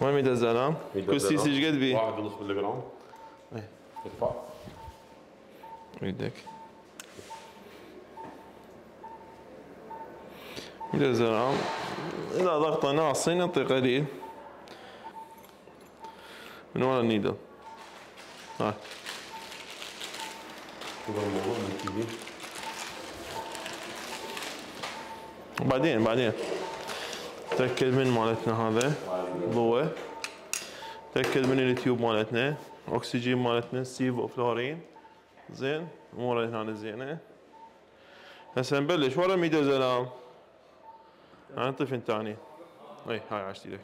وين ميدا الزلام؟ كل سي سي إيش قد بيه؟ واحد ونص ملي جرام إيه. ادفع إيدك اذا ضغطه ناصي نعطي قليل من ورا ال needle هاي بعدين بعدين. تأكد من مالتنا هذا ضوء. تأكد من ال tube مالتنا أكسجين مالتنا sevoflurane. زين أموره هنا زينة. هسه نبلش. ورا الميدو زلام نعطي فنتاني اي هاي عاشت إيدك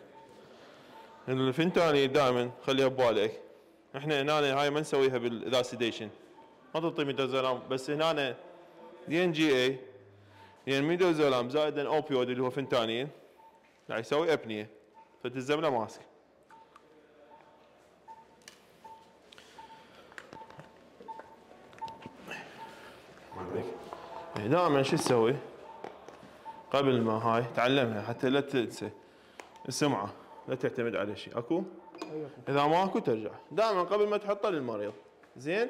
الفنتاني دائما خليها ببالك. إحنا هنا هاي ما نسويها بال other sedation ما تعطي ميدو زلام بس هنا دي إن جي اي يعني ميدو زلام زائد اوبيود اللي هو فنتانين راح يسوي ابنيه فتلزم له ماسك دائما شو تسوي؟ قبل ما هاي تعلمها حتى لا تنسى السمعه لا تعتمد على شيء اكو؟ اذا ما اكو ترجع دائما قبل ما تحطه للمريض زين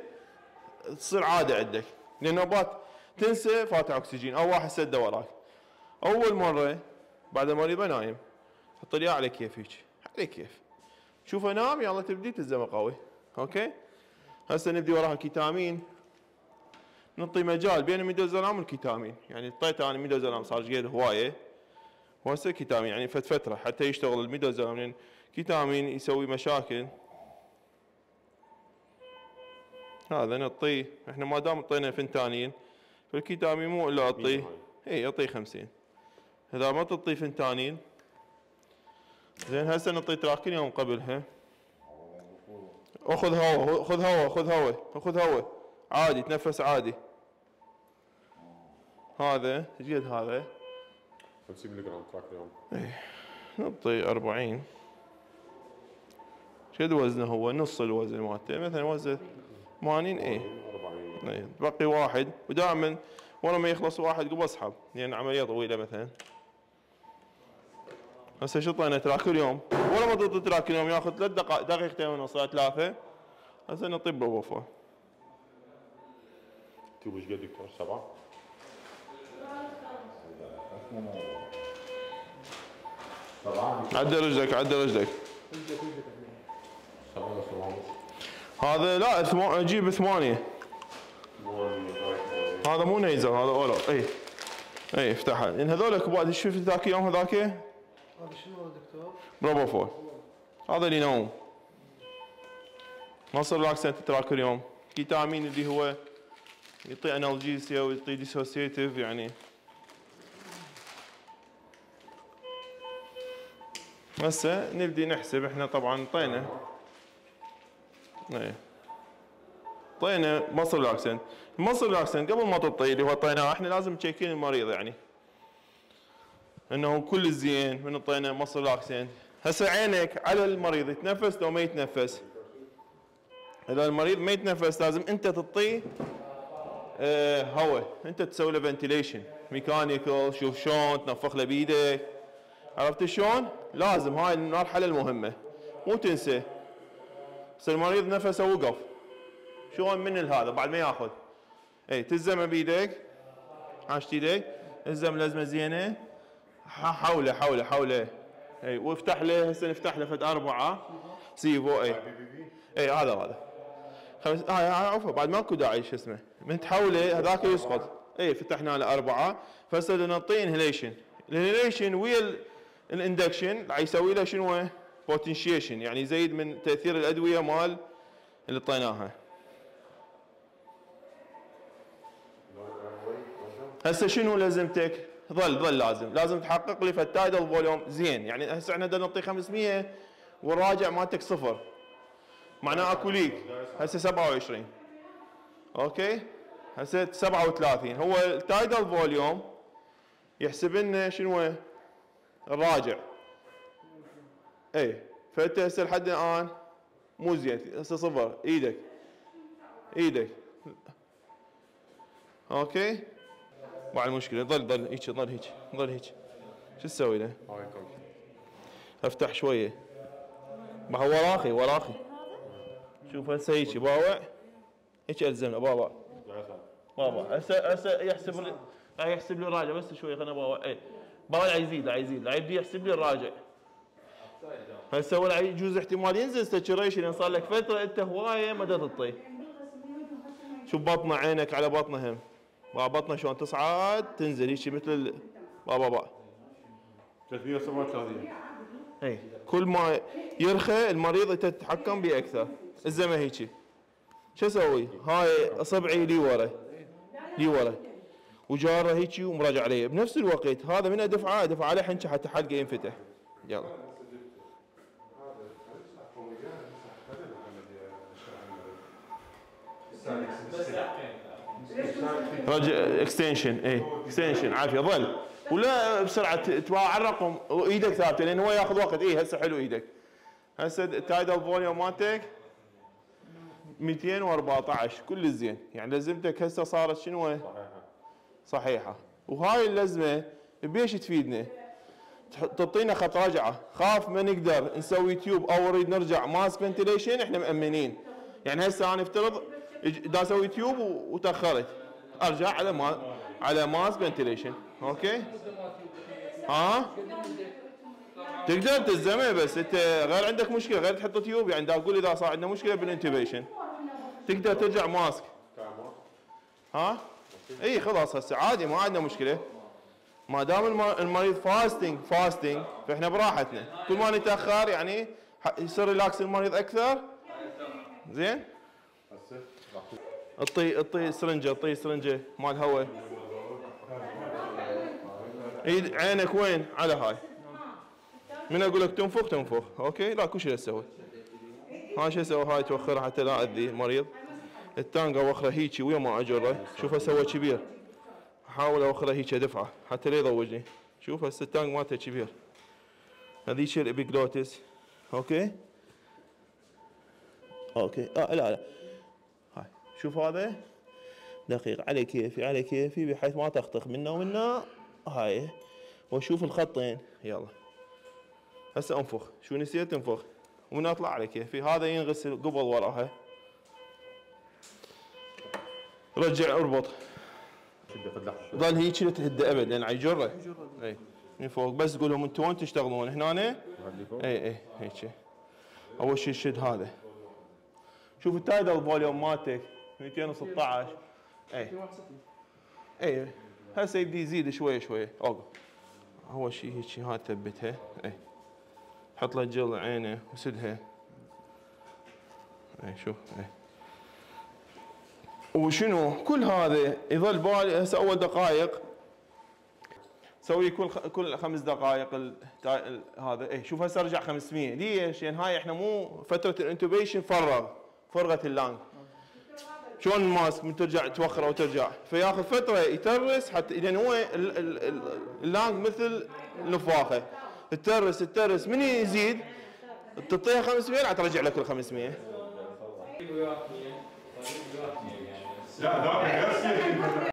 تصير عاده عندك لأن نوبات تنسى فاتح أكسجين. أو واحد سده وراك. أول مرة بعد ما نايم حط لي على كيفك. على كيف؟ شوفه نام يلا تبدي تلزمه قوي okay؟ هسه نبدي وراها كيتامين. نعطي مجال بين ال midazolam وال ketamine. يعني اعطيت أنا ميدوزولام صار قيد هواية. وهسه كيتامين يعني فت فترة حتى يشتغل الميدوزولام لأن كيتامين يسوي مشاكل. هذا نعطيه. إحنا ما دام اعطينا فنتانين فالكيتامين مو الا اعطيه اي اعطيه 50 إذا ما تعطيه فنتانين زين هسه نعطيه تراكين يوم قبلها أخذ هواء خذ هواء خذ هواء خذ هواء عادي تنفس عادي. هذا إيش قد هذا؟ 50 ملي جرام Tracrium. نعطي 40 شد وزنه هو نص الوزن مالته. مثلا وزن 80 اي 40 إيه، بقي واحد ودائما ورا ما يخلص واحد قبل اسحب لأن عملية طويلة مثلا. هسه شو طينا Tracrium. ولا ما تعطي Tracrium ياخذ ثلاث دقائق دقيقتين ونص ثلاثة. هسه نطيب بوفه tube إيش قد دكتور؟ سبعة؟ عدل رجلك عدل رجلك؟ هذا لا أجيب ثمانية. هذا مو nasal هذا oral اي اي افتحها لأن هذول كبار شوف ذاك؟ يوم هذاك؟ هذا شنو دكتور؟ بروبوفول هذا اللي ينوم muscle relaxant Tracrium. ketamine اللي هو يعطي analgesia ويعطي dissociative يعني. هسه نبدي نحسب إحنا طبعا طينا. إيه. طينا muscle relaxant muscle relaxant قبل ما تعطي اللي هو طيناه إحنا لازم تشيكين المريض يعني. إنه كل زين من طينا muscle relaxant هسه عينك على المريض يتنفس لو ما يتنفس. إذا المريض ما يتنفس لازم أنت تعطيه آه هواء أنت تسوي له ventilation mechanical شوف شلون تنفخ له بايدك عرفت شلون؟ لازم. هاي المرحلة المهمة. مو تنسى. بس المريض نفسه وقف. شلون من هذا بعد ما ياخذ. اي تلزمه بايدك عاشت إيدك الزم لزمه زينة. حولة حولة حولة. اي وافتح له هسه نفتح له فد أربعة. سيفو اي اي هذا هذا. خمس هاي هاي عفوا بعد ماكو داعي شو اسمه. من تحوله هذاك يسقط. اي فتحنا له أربعة. فهسه نعطيه inhalation ال inhalation ويا ال- ال induction يسوي له شنو؟ potentiation يعني يزيد من تأثير الأدوية مال اللي اعطيناها هسه شنو لازمتك؟ ظل ظل لازم. لازم تحقق لي ف tidal volume. زين. يعني هسه إحنا بدنا نعطي 500 والراجع مالتك صفر. معناه اكو leak. هسه 27 okay؟ هسه 37 هو ال tidal volume يحسب لنا شنو؟ الراجع. اي. فانت هسه لحد الآن مو زين. هسه صفر. إيدك. إيدك. okay؟ مع المشكلة. ظل ظل هيك ظل هيك ظل هيك. شو تسوي له؟ افتح شوية. ما هو وراخي وراخي. شوف هسه هيك باوع. هيك ألزمنا. بابا بابا هسه هسه يحسب لي يحسب لي الراجع. بس شوي خلينا باوع. اي باوع يزيد يزيد. يبدي يحسب لي الراجع. هسه ولا يجوز احتمال ينزل. saturation لأن صار لك فترة انت هواية ما تطي شوف بطنه عينك على بطنه هم. با بطنه شلون تصعد تنزل هيك مثل ال- بابا با 337 اي كل ما يرخى المريض تتحكم به أكثر. الزمه هيك. شو أسوي؟ هاي أصبعي لي ورا. لي ورا. وجاره هيك ومراجع عليه بنفس الوقت هذا من ادفعه ادفع عليه حنكه حتى حلقة ينفتح. يلا. extension اي اكستنشن عافية ظل. ولا بسرعة تباع على الرقم وإيدك ثابتة لأن هو يأخذ وقت. اي هسه حلو إيدك. هسه ال tidal volume مالتك 214 كل زين يعني لزمتك هسه صارت شنو؟ صحيحة. وهاي اللزمة بيش تفيدنا تعطينا خط رجعة. خاف ما نقدر نسوي tube أو نريد نرجع mask ventilation إحنا مأمنين. يعني هسه أنا افترض دا أسوي tube وتأخرت. أرجع على ما على mask ventilation okay؟ ها؟ تقدر تلزمه بس انت غير عندك مشكلة غير تحط tube. يعني دا أقول إذا صار عندنا مشكلة بال intubation تقدر ترجع mask. ها؟ إي خلاص. هسه عادي ما عندنا مشكلة. ما دام الم- المريض fasting fasting فإحنا براحتنا. كل ما نتأخر يعني يصير relax المريض أكثر. زين؟ اعطي اعطي سرنجة اعطي سرنجة. مال هواء ايد عينك وين؟ على هاي. من أقول لك تنفخ؟ تنفخ. okay؟ لا كل شيء تسوي هاي شو أسوي هاي توخرها حتى لا اذي المريض ال tongue اوخره هيجي ويا ما أجره. شوف هو كبير. أحاول اوخره هيك دفعه حتى لا يضوجني. شوف هسه ال tongue مالته كبير. هذيك ال epiglottis. okay؟ okay. آه لا لا. شوف هذا. دقيق على كيفي على كيفي بحيث ما تطخ منا ومنا. هاي. واشوف الخطين. يلا. هسه انفخ. شو نسيت؟ انفخ. ومن أطلع على كيفي. هذا ينغسل قبل وراها. رجع اربط. ظل هيك لا تهد ابد لأن عيجره إي. من فوق. بس تقول لهم أنتم وين تشتغلون؟ هنا إي إي. هيك. أول شيء شد هذا. شوف ال tidal volume مالتك. 216 اي اي هسه يبدي يزيد شوي شوي. اوقف أول شيء هيك هاي تثبتها اي حط له جل عينه وسدها اي شوف اي وشنو؟ كل هذا يظل بالي هسه أول دقائق. سوي كل خ... كل خمس دقائق ال... تا- ال... هذا. اي شوف هسه ارجع 500 ليش؟ لأن هاي إحنا مو فترة ال intubation فرغ. فرغت ال lung شلون ال mask من ترجع توخر أو ترجع فياخذ فترة يترس حتى لأن هو ال... ال... ال... ال lung مثل النفاخه تترس تترس من يزيد؟ تعطيها 500 راح ترجع لك ال 500 لا ذاك